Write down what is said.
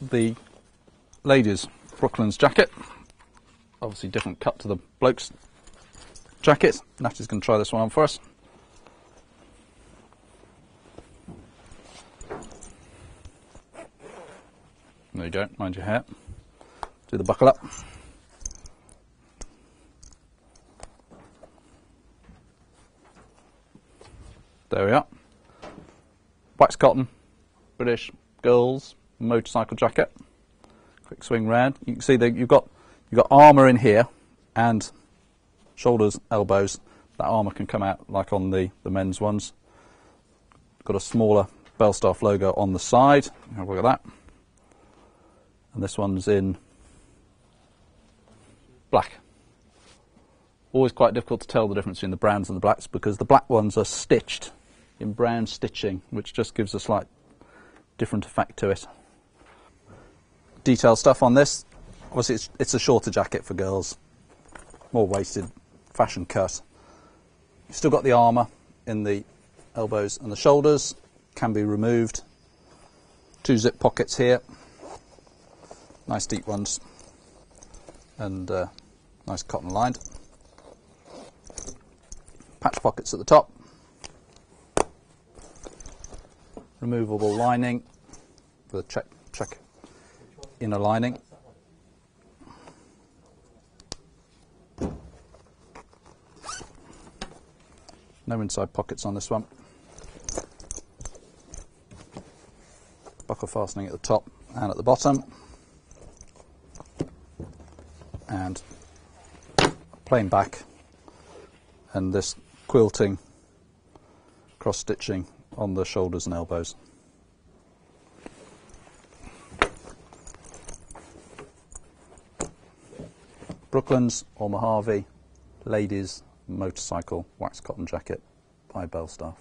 the ladies' Brooklands jacket. Obviously, different cut to the blokes' jacket. Natty's going to try this one on for us. There you go, mind your hair. Do the buckle up. There we are. Wax cotton, British girls motorcycle jacket. Quick swing round. You can see that you've got you've got armour in here and shoulders, elbows. That armour can come out like on the, the men's ones. Got a smaller Belstaff logo on the side. Have a look at that. And this one's in black. Always quite difficult to tell the difference between the browns and the blacks because the black ones are stitched in brown stitching, which just gives a slight different effect to it. Detail stuff on this. Obviously, it's, it's a shorter jacket for girls, more waisted, fashion cut. You've still got the armour in the elbows and the shoulders, can be removed. Two zip pockets here, nice deep ones, and uh, nice cotton lined. Patch pockets at the top. Removable lining a check, check inner lining. No inside pockets on this one. Buckle fastening at the top and at the bottom. And plain back and this quilting cross stitching on the shoulders and elbows. Brooklands or Mojave ladies motorcycle wax cotton jacket by Belstaff.